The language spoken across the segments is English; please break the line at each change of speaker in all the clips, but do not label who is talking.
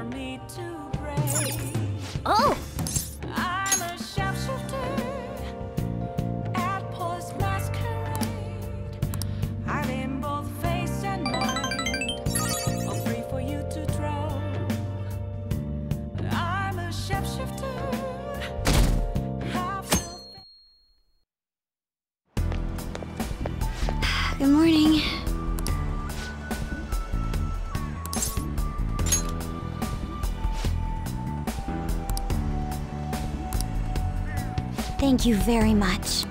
for me to break.
Oh! Thank you very much.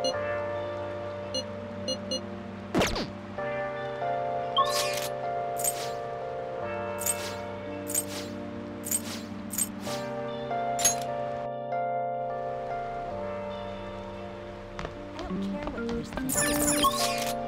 I don't care what others think.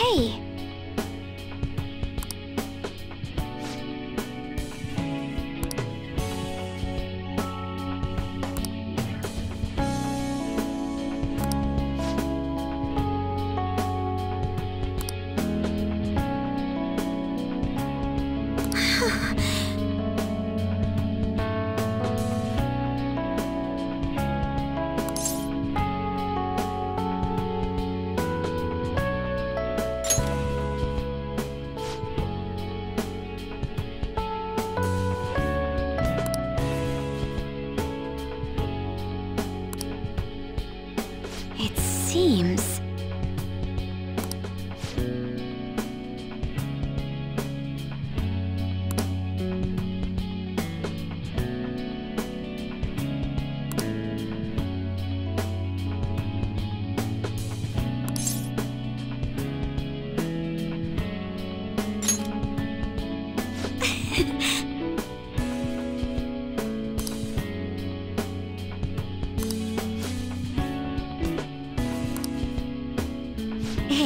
Hey! Seems.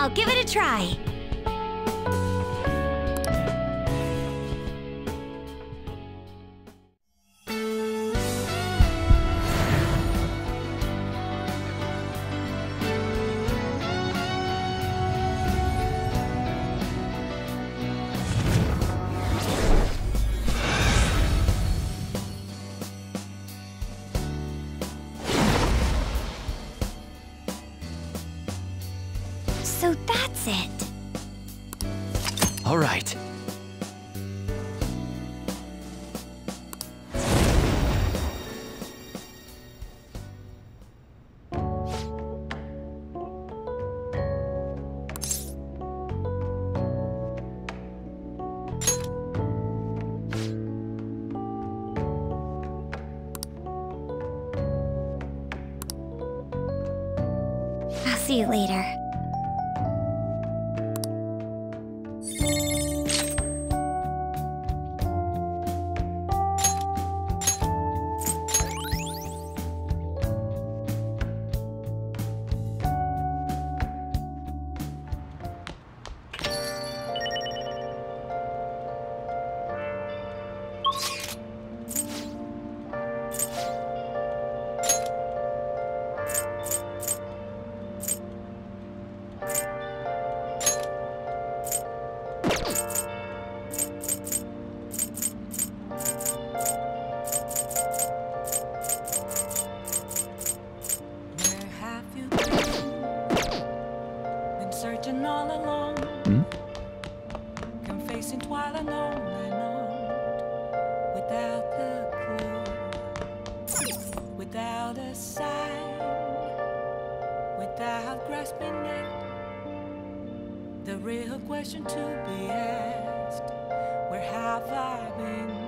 I'll give it a try. So that's it.
All right.
I'll see you later.
Without a sign. Without grasping it. The real question to be asked. Where have I been?